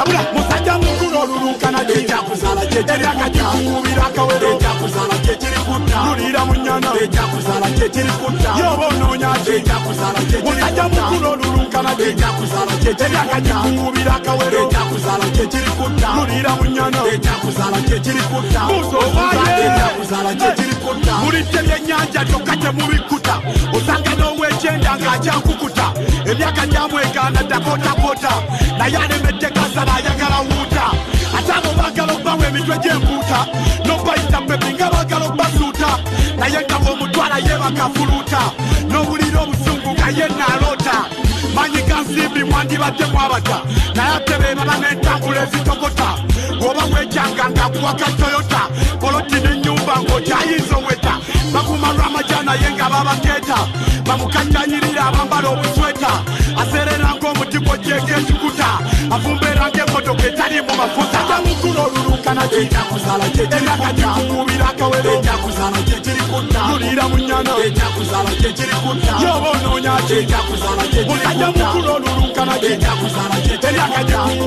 zabula musajja mukulu olulunkana kiakuzaakkiriubira akawerolulira mu nyanayoba onoonya musajja mukulu olulunkana kiakuzaakkiriubira akawerolulira mu nyanamusobayebulidde byennyanja kyokka temubikuta osanga n'owekyenda ng'akyankukuta emyaka gyamwegaana dakootakoota naye alemeddekaza nayagala wuuta ate abo baagala okubawa emitwe gyembuuta n'obayita pepi nga baagala okubasuuta naye ngaba omutwala ye bakafuluuta n'obulira obusungu nga ye naaloota manyi gansimbi mwandibadde mwabata naye ate beebala n'entambula ezitokota gwoba weekyanga ngaakuwaka toyota poloti n'ennyumba ng'okyayinza oweta bakuuma lw'amajya naye nga babakeeta bamukajjanyirira abambala obusweta aseerera ng'omuti gw'ojyeekeeta akumbera ngekoto ketali mumafuta jamukulo lulukana kekubirakawelulira munyanayobononyakajamukulo lulukana kekubirakawelulira munyana